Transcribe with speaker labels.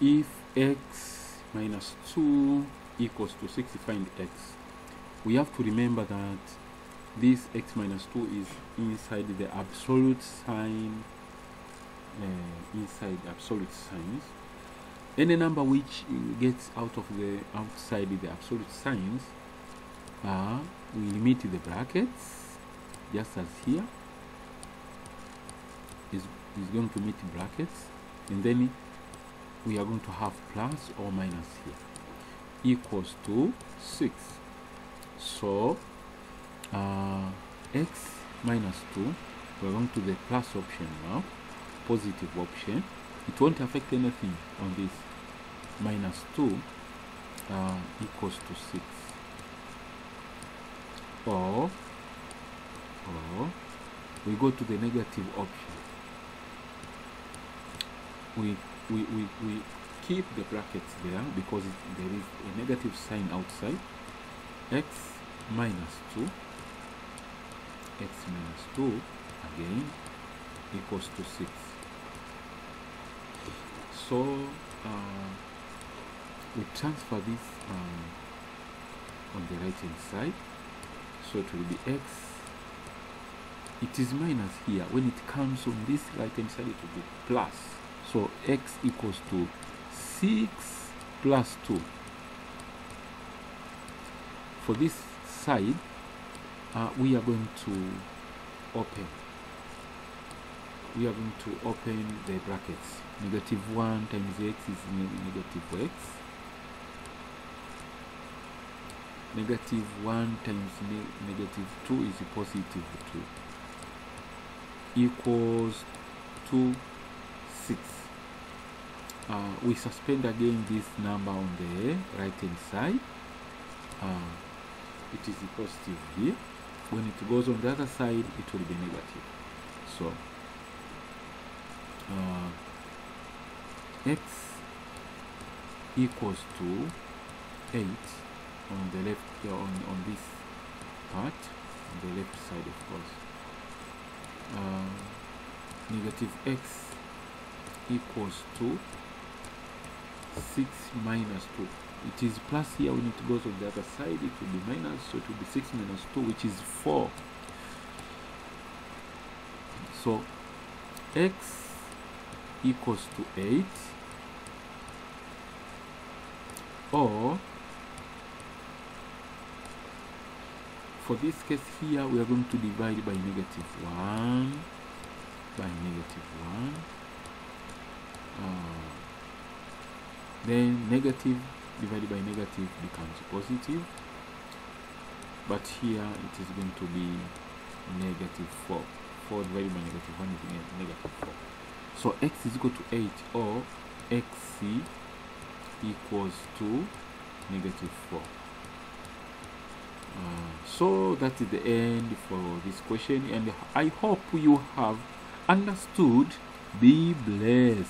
Speaker 1: if x minus 2 equals to 6 find x we have to remember that this x minus 2 is inside the absolute sign uh, inside absolute signs. Any number which gets out of the outside the absolute signs uh, we limit the brackets just as here is is going to meet brackets and then we are going to have plus or minus here equals to 6 so uh, x minus 2 we're going to the plus option now positive option. It won't affect anything on this minus 2 uh, equals to 6 or or we go to the negative option. We we, we, we keep the brackets there because there is a negative sign outside. X minus 2 x minus 2 again equals to 6 so uh, we transfer this um, on the right hand side. So it will be x. It is minus here. When it comes on this right hand side it will be plus so x equals to 6 plus 2 for this side uh, we are going to open. We are going to open the brackets. Negative 1 times x is negative x. Negative 1 times ne negative 2 is positive 2 equals to 6 uh, we suspend again this number on the right hand side. Uh, it is positive here. When it goes on the other side it will be negative. So uh, x equals to 8 on the left here on, on this part on the left side of course. Uh, negative x equals to 6 minus 2 it is plus here when it goes on the other side it will be minus so it will be 6 minus 2 which is 4 so x equals to 8 or for this case here we are going to divide by negative 1 by negative 1 uh, then negative divided by negative becomes positive. But here it is going to be negative 4 4 divided by negative 1 is negative 4 so x is equal to 8 or xc equals to negative 4 uh, so that is the end for this question and i hope you have understood. Be blessed